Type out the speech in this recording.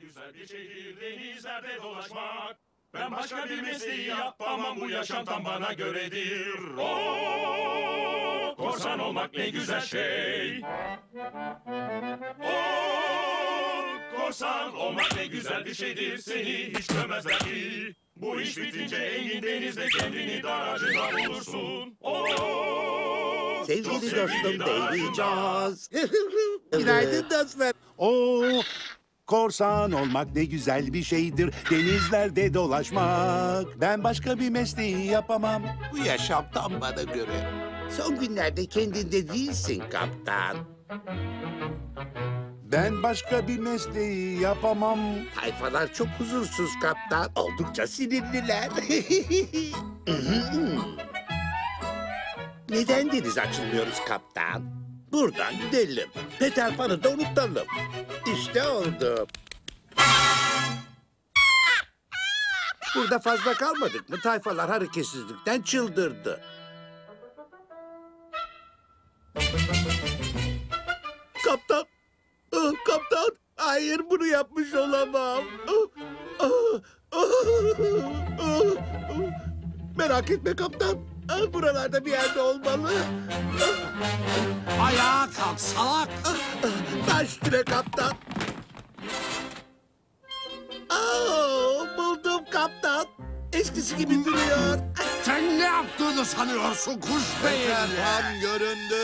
güzel bir şeydir denizlerde dolaşmak. Ben başka bir mesleği yapamam bu yaşamdan bana göredir. Oo, korsan olmak ne güzel şey. Oo, korsan olmak ne güzel bir şeydir seni hiç görmezler ki. Bu iş bitince engin denizde kendini daracında bulursun. Oo, çok Sevgili dostum daracında. değeceğiz. Günaydın dostlar. Oo, korsan olmak ne güzel bir şeydir. Denizlerde dolaşmak. Ben başka bir mesleği yapamam. Bu yaşam tam bana göre. Son günlerde kendinde değilsin kaptan. Ben başka bir mesleği yapamam. Tayfalar çok huzursuz kaptan. Oldukça sinirliler. Neden deniz açılmıyoruz kaptan? Buradan gidelim. Peter Pan'ı da unutalım. İşte oldu. Burada fazla kalmadık mı? Tayfalar hareketsizlikten çıldırdı. Kaptan. Ah, Kaptan. Hayır bunu yapmış olamam. Ah, ah, ah, ah, ah. Merak etme kaptan. Ah, Buralarda bir yerde olmalı. Ayağa kalk salak. Baş üstüne kaptan. Aa, buldum kaptan. Eskisi gibi duruyor. Sen ne yaptığını sanıyorsun kuş beyinli? Erhan göründü.